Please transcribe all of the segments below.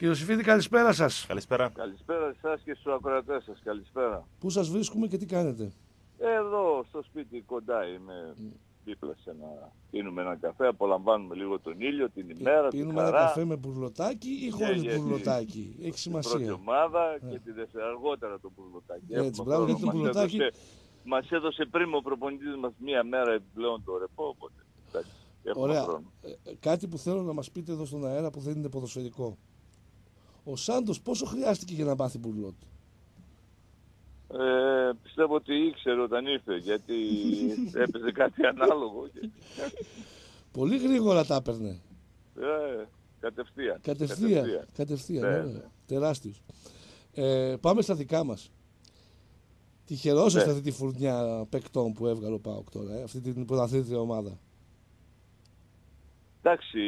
Κύριο Σιφίδη, καλησπέρα σας. Καλησπέρα. Καλησπέρα εσά και στους ακροατές σας. Καλησπέρα. Πού σας βρίσκουμε και τι κάνετε; Εδώ στο σπίτι κοντά είμαι. Δίπλα σε ένα... Πίνουμε ένα καφέ, απολαμβάνουμε λίγο τον ήλιο, την ημέρα, Πίνουμε την ένα χαρά. καφέ με μπουρλοτάκι ή χωρίς γιατί μπουρλοτάκι; Έχει Την πρώτη σημασία. ομάδα και τη δεύτερη, αργότερα το πουρλοτάκι. Έτσι, Έχουμε μπράβο, χρόνο. γιατί το Μας πουρλοτάκι- έδωσε- Μας έδωσε πριν ο προπονητής μας μία μέρα επιπλέον το ρεπό, οπότε εντάξει, έχουμε Ωραία. χρόνο. Ε, κάτι που θέλω να μας πείτε εδώ στον αέρα που δεν είναι ποδοσφαιρικό. Ο Σάντος πόσο χρειάστηκε για να μάθει μπουρλότ. Ε, πιστεύω ότι ήξερε όταν ήρθε, γιατί έπαιζε κάτι ανάλογο. Και, Πολύ γρήγορα τα έπαιρνε. ε, κατευθείαν. Κατευθείαν. Κατευθείαν. Ναι, ωραία. ναι. Τεράστιος. Ε, πάμε στα δικά μας. Τυχερόσαστε Ναι. αυτή τη φουρνιά παικτών που έβγαλε ο Πάοκ τώρα, ε, αυτή την πρωταθλήτρια ομάδα. Εντάξει,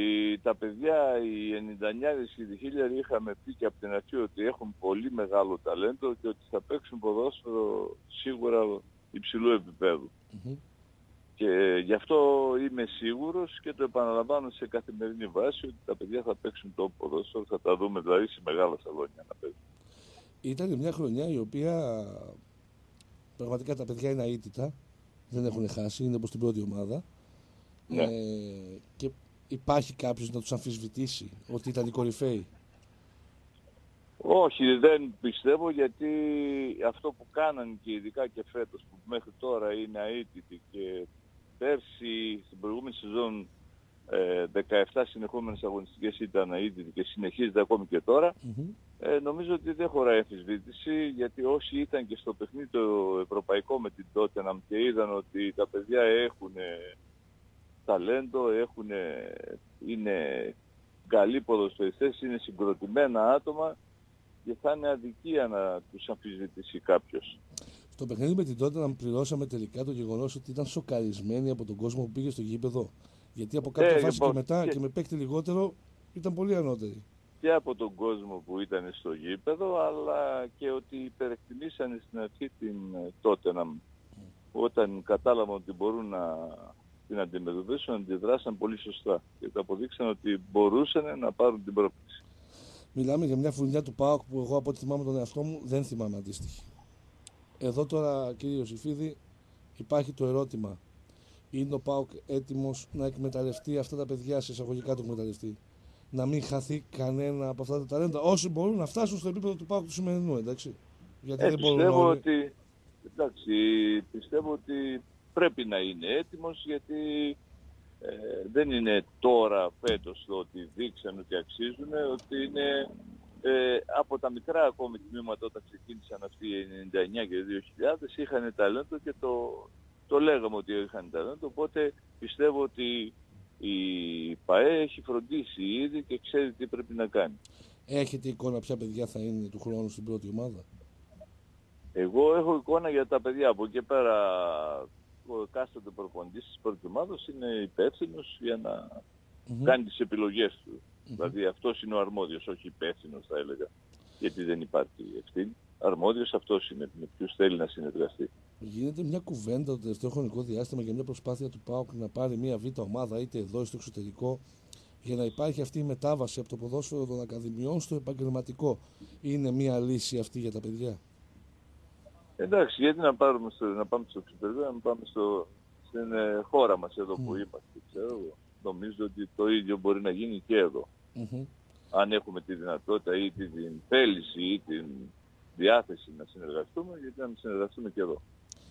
τα παιδιά, οι 99 και οι Χίλιαροι είχαμε πει και από την αρχή ότι έχουν πολύ μεγάλο ταλέντο και ότι θα παίξουν ποδόσφαιρο σίγουρα υψηλού επίπεδου. Μμμ. Και γι' αυτό είμαι σίγουρος και το επαναλαμβάνω σε καθημερινή βάση ότι τα παιδιά θα παίξουν το ποδόσφαιρο, θα τα δούμε δηλαδή σε μεγάλα σαλόνια να παίζουν. Ήταν μια χρονιά η οποία πραγματικά τα παιδιά είναι αίτητα. Δεν έχουν χάσει, είναι όπως την πρώτη ομάδα. Ναι. Ε, και υπάρχει κάποιος να τους αμφισβητήσει ότι ήταν οι κορυφαίοι; Όχι, δεν πιστεύω γιατί αυτό που κάναν και ειδικά και φέτος που μέχρι τώρα είναι αίτητοι και πέρσι στην προηγούμενη σεζόν ε, 17 συνεχόμενες αγωνιστικές ήταν αίτητοι και συνεχίζεται ακόμη και τώρα Μμμ. ε, νομίζω ότι δεν χωράει αμφισβήτηση γιατί όσοι ήταν και στο παιχνίδι το ευρωπαϊκό με την Tottenham και είδαν ότι τα παιδιά έχουν ταλέντο, έχουν, είναι καλοί ποδοσφαιριστές, είναι συγκροτημένα άτομα και θα είναι αδικία να τους αμφισβητήσει κάποιος. Στο παιχνίδι με την τότε να πληρώσαμε τελικά το γεγονός ότι ήταν σοκαρισμένοι από τον κόσμο που πήγε στο γήπεδο. Γιατί από κάποια Ε, φάση λοιπόν, και μετά και- και με παίκτη λιγότερο ήταν πολύ ανώτεροι. Και από τον κόσμο που ήταν στο γήπεδο, αλλά και ότι υπερεκτιμήσανε στην αρχή την Tottenham. Όταν κατάλαβαν ότι μπορούν να την αντιμετωπίσουν, αντιδράσαν πολύ σωστά. Και το αποδείξαν ότι μπορούσαν να πάρουν την πρόκληση. Μιλάμε για μια φουρνιά του ΠΑΟΚ που εγώ από ό,τι θυμάμαι τον εαυτό μου δεν θυμάμαι αντίστοιχη. Εδώ τώρα, κύριε Ιωσήφιδη, υπάρχει το ερώτημα. Είναι ο ΠΑΟΚ έτοιμος να εκμεταλλευτεί αυτά τα παιδιά, σε εισαγωγικά το εκμεταλλευτεί. Να μην χαθεί κανένα από αυτά τα ταλέντα, όσοι μπορούν να φτάσουν στο επίπεδο του ΠΑΟΚ του σημερινού, εντάξει. Γιατί Ε, δεν μπορούν πιστεύω όλοι. ότι, εντάξει, πιστεύω ότι πρέπει να είναι έτοιμος γιατί ε, δεν είναι τώρα φέτος το ότι δείξαν ότι αξίζουν, ότι είναι ε, από τα μικρά ακόμη τμήματα όταν ξεκίνησαν αυτοί οι 99 και 2000 είχαν ταλέντο και το, το λέγαμε ότι είχαν ταλέντο, οπότε πιστεύω ότι η ΠαΕ έχει φροντίσει ήδη και ξέρει τι πρέπει να κάνει. Έχετε εικόνα ποια παιδιά θα είναι του χρόνου στην πρώτη ομάδα; Εγώ έχω εικόνα για τα παιδιά. Από εκεί πέρα ο εκάστοτε προπονητής της πρώτης ομάδας είναι υπεύθυνος για να Μμμ. κάνει τις επιλογές του. Δηλαδή αυτός είναι ο αρμόδιος, όχι υπεύθυνος θα έλεγα. Γιατί δεν υπάρχει ευθύνη. Αρμόδιος αυτός είναι με ποιους θέλει να συνεργαστεί. Γίνεται μια κουβέντα το τελευταίο χρονικό διάστημα για μια προσπάθεια του ΠΑΟΚ να πάρει μια β' ομάδα είτε εδώ είτε στο εξωτερικό για να υπάρχει αυτή η μετάβαση από το ποδόσφαιρο των ακαδημιών στο επαγγελματικό. Είναι μια λύση αυτή για τα παιδιά; Εντάξει, γιατί να, πάρουμε στο, να πάμε στο εξωτερικό, να πάμε στο, στην ε, χώρα μας εδώ που Μμ. είμαστε. Ξέρω, εγώ. νομίζω ότι το ίδιο μπορεί να γίνει και εδώ. Μμμ. αν έχουμε τη δυνατότητα ή την θέληση ή την διάθεση να συνεργαστούμε, γιατί να μην συνεργαστούμε και εδώ.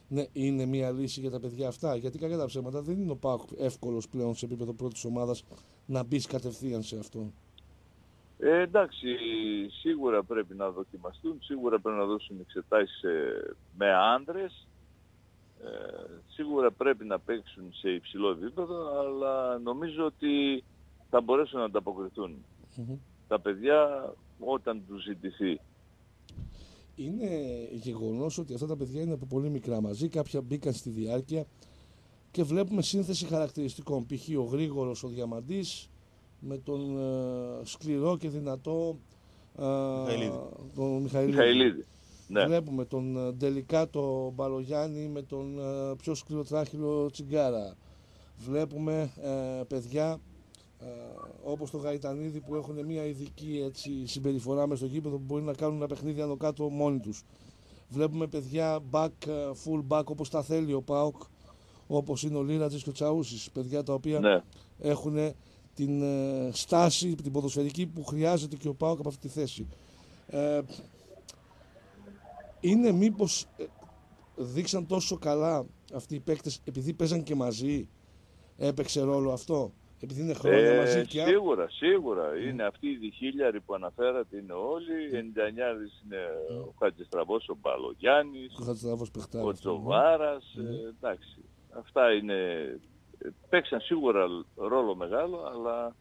Ναι, είναι μια λύση για τα παιδιά αυτά. Γιατί κακά τα ψέματα δεν είναι ο ΠΑΟΚ εύκολος πλέον σε επίπεδο πρώτης ομάδας να μπεις κατευθείαν σε αυτό. Ε, εντάξει, σίγουρα πρέπει να δοκιμαστούν, σίγουρα πρέπει να δώσουν εξετάσεις ε, με άντρες, ε, σίγουρα πρέπει να παίξουν σε υψηλό επίπεδο, αλλά νομίζω ότι θα μπορέσουν να ανταποκριθούν Μμμ. τα παιδιά όταν τους ζητηθεί. Είναι γεγονός ότι αυτά τα παιδιά είναι από πολύ μικρά μαζί. Κάποια μπήκαν στη διάρκεια και βλέπουμε σύνθεση χαρακτηριστικών. Π.χ. ο γρήγορος ο διαμαντής με τον ε, σκληρό και δυνατό ε, Μιχαηλίδη. τον Μιχαηλίδη. Μιχαηλίδη. Ναι. Βλέπουμε τον ε, τελικά το Μπαλογιάννη με τον ε, πιο σκληροτράχυλο Τσιγκάρα. Βλέπουμε ε, παιδιά ε, όπως το Γαϊτανίδη που έχουν μια ειδική έτσι, συμπεριφορά μες στο γήπεδο που μπορεί να κάνουν ένα παιχνίδι άνω κάτω μόνοι τους. Βλέπουμε παιδιά back, ε, full back όπως τα θέλει ο Πάοκ, όπως είναι ο Λίρατζης και ο Τσαούσης, παιδιά τα οποία Ναι. έχουν την ε, στάση, την ποδοσφαιρική που χρειάζεται και ο Πάοκ από αυτή τη θέση. Ε, είναι μήπως ε, δείξαν τόσο καλά αυτοί οι παίκτες επειδή παίζαν και μαζί, έπαιξε ρόλο αυτό, επειδή είναι χρόνια Ε, μαζί και σίγουρα, σίγουρα. Είναι αυτοί οι διχίλιαροι που αναφέρατε είναι όλοι. 99 είναι ο Χατζηστραβός, ο Μπαλογιάννης, ο Χατζηδάβος παιχτάρης. ο Τζοβάρας. Ναι. ε, εντάξει. Αυτά είναι... ε, Παίξαν σίγουρα ρόλο μεγάλο, αλλά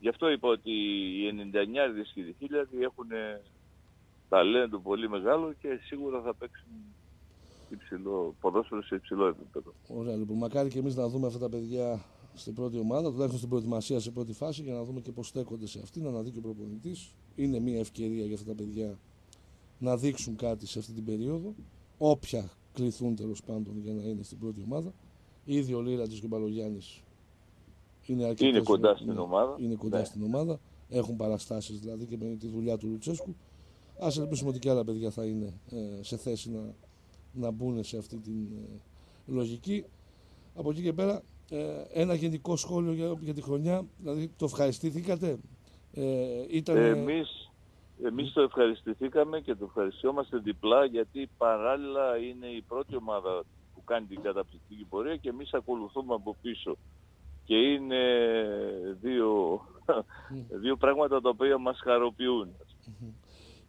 γι' αυτό είπα ότι οι 99 και οι διχίλιαροι έχουν ταλέντο πολύ μεγάλο και σίγουρα θα παίξουν υψηλό, ποδόσφαιρο σε υψηλό επίπεδο. Ωραία, λοιπόν, μακάρι και εμείς να δούμε αυτά τα παιδιά στην πρώτη ομάδα, τουλάχιστον στην προετοιμασία σε πρώτη φάση, για να δούμε και πώς στέκονται σε αυτή, να αναδεί και ο προπονητής. Είναι μια ευκαιρία για αυτά τα παιδιά να δείξουν κάτι σε αυτή την περίοδο. Όποια κληθούν τέλος πάντων για να είναι στην πρώτη ομάδα. Ήδη ο Λίρατζη και ο Μπαλογιάννης είναι, αρκετές Είναι κοντά φορές- στην ναι, ομάδα. Είναι κοντά Ναι. στην ομάδα. Έχουν παραστάσεις δηλαδή και με τη δουλειά του Λουτσέσκου. Α ελπίσουμε ότι και άλλα παιδιά θα είναι ε, σε θέση να, να μπουν σε αυτή την ε, λογική. Από εκεί και πέρα, ε, ένα γενικό σχόλιο για, για τη χρονιά, δηλαδή το ευχαριστήθηκατε. Ε, ήταν, Εμείς, εμείς το ευχαριστηθήκαμε και το ευχαριστιόμαστε διπλά γιατί παράλληλα είναι η πρώτη ομάδα που κάνει την καταπληκτική πορεία και εμείς ακολουθούμε από πίσω. Και είναι δύο, δύο πράγματα τα οποία μας χαροποιούν.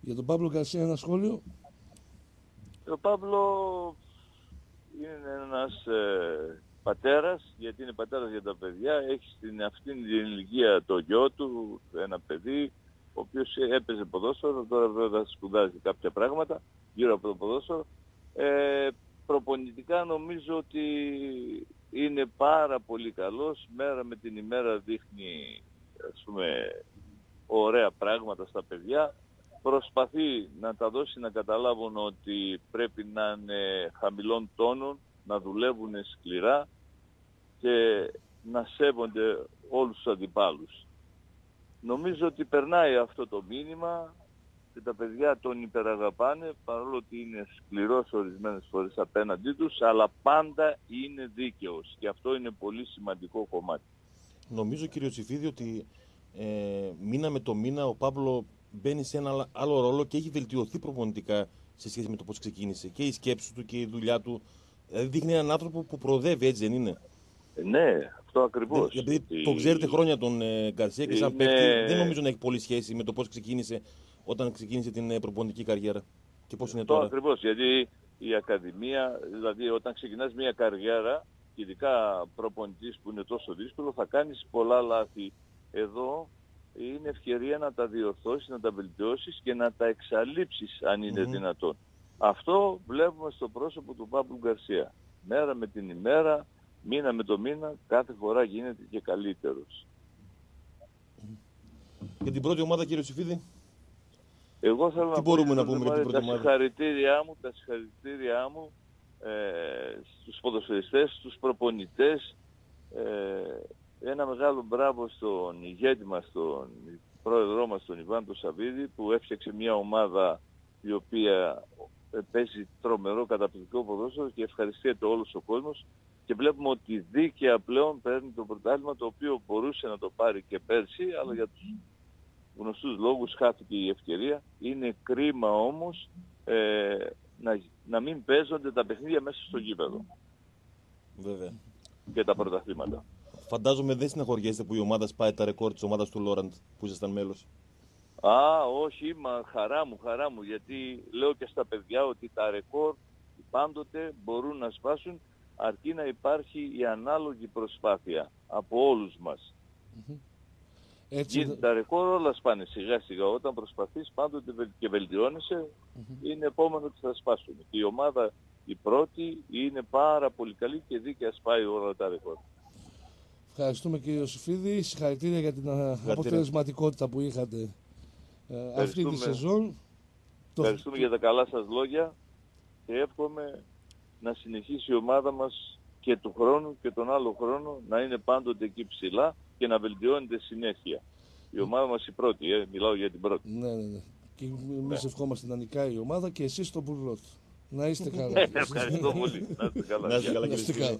Για τον Παύλο Γκαρσία ένα σχόλιο; Ο Παύλο είναι ένας ε, πατέρας, γιατί είναι πατέρας για τα παιδιά, έχει στην αυτήν την ηλικία το γιο του, ένα παιδί, ο οποίος έπαιζε ποδόσφαιρο, τώρα βέβαια σπουδάζει κάποια πράγματα γύρω από το ποδόσφαιρο. Ε, προπονητικά νομίζω ότι είναι πάρα πολύ καλός, μέρα με την ημέρα δείχνει ας πούμε ωραία πράγματα στα παιδιά. Προσπαθεί να τα δώσει να καταλάβουν ότι πρέπει να είναι χαμηλών τόνων, να δουλεύουν σκληρά και να σέβονται όλους τους αντιπάλους. Νομίζω ότι περνάει αυτό το μήνυμα και τα παιδιά τον υπεραγαπάνε παρόλο ότι είναι σκληρός ορισμένες φορές απέναντί τους αλλά πάντα είναι δίκαιος και αυτό είναι πολύ σημαντικό κομμάτι. Νομίζω κύριο Τσιφίδη ότι ε, μήνα με το μήνα ο Παύλο μπαίνει σε ένα άλλα- άλλο ρόλο και έχει βελτιωθεί προπονητικά σε σχέση με το πώς ξεκίνησε. Και η σκέψη του και η δουλειά του. Δηλαδή δείχνει έναν άνθρωπο που προοδεύει, έτσι δεν είναι; Ε, ναι, αυτό ακριβώς. Δεν- Επειδή Γιατί- τον ξέρετε χρόνια τον ε, Γκαρσία και σαν Είναι- παίκτη, δεν νομίζω να έχει πολύ σχέση με το πώς ξεκίνησε όταν ξεκίνησε την ε, προπονητική καριέρα. Και πώς είναι Αυτό τώρα; ακριβώς, γιατί η Ακαδημία, δηλαδή όταν ξεκινάς μια καριέρα, και ειδικά προπονητής που είναι τόσο δύσκολο, θα κάνεις πολλά λάθη. Εδώ είναι ευκαιρία να τα διορθώσεις, να τα βελτιώσεις και να τα εξαλείψεις αν είναι Μμμ. δυνατόν. Αυτό βλέπουμε στο πρόσωπο του Παύλου Γκαρσία. Μέρα με την ημέρα, μήνα με το μήνα, κάθε φορά γίνεται και καλύτερος. Για την πρώτη ομάδα, κύριε Τσιφίδη, Εγώ θέλω να πω μπορούμε για να τον πούμε για την Δημάρη, πρώτη τα ομάδα; συγχαρητήριά μου, τα συγχαρητήριά μου ε, στους ποδοσφαιριστές, στους προπονητές. Ε, ένα μεγάλο μπράβο στον ηγέτη μας, τον πρόεδρό μας, τον Ιβάν τον Σαββίδη, που έφτιαξε μια ομάδα η οποία ε, παίζει τρομερό καταπληκτικό ποδόσφαιρο και ευχαριστιέται όλος ο κόσμος και βλέπουμε ότι δίκαια πλέον παίρνει το πρωτάθλημα το οποίο μπορούσε να το πάρει και πέρσι αλλά για τους γνωστούς λόγους χάθηκε η ευκαιρία. Είναι κρίμα όμως ε, να, να μην παίζονται τα παιχνίδια μέσα στο γήπεδο βέβαια. και τα πρωταθλήματα. Φαντάζομαι δεν συναχωριέστε που η ομάδα σπάει τα ρεκόρ της ομάδας του Λόραντ που ήσασταν μέλος. Α, όχι, μα χαρά μου, χαρά μου, γιατί λέω και στα παιδιά ότι τα ρεκόρ πάντοτε μπορούν να σπάσουν αρκεί να υπάρχει η ανάλογη προσπάθεια από όλους μας. Έτσι, Γίνεται τα ρεκόρ όλα σπάνε σιγά σιγά. Όταν προσπαθείς πάντοτε βελ- και βελτιώνεσαι, είναι επόμενο ότι θα σπάσουν. Και η ομάδα η πρώτη είναι πάρα πολύ καλή και δίκαια σπάει όλα τα ρεκόρ. ευχαριστούμε κύριε Ιωσήφιδη. Συγχαρητήρια για την α, αποτελεσματικότητα που είχατε ε, αυτή τη Ευχαριστούμε. σεζόν. Το- Ευχαριστούμε για τα καλά σας λόγια και εύχομαι να συνεχίσει η ομάδα μας και του χρόνου και τον άλλο χρόνο να είναι πάντοτε εκεί ψηλά και να βελτιώνεται συνέχεια. Η ομάδα μας η πρώτη, ε, μιλάω για την πρώτη. Ναι, ναι, ναι. Και εμείς Ναι. ευχόμαστε να νικάει η ομάδα και εσείς τον Μπουρλότ. Να είστε καλά. Ευχαριστώ πολύ. Να είστε καλά. Να είστε καλά,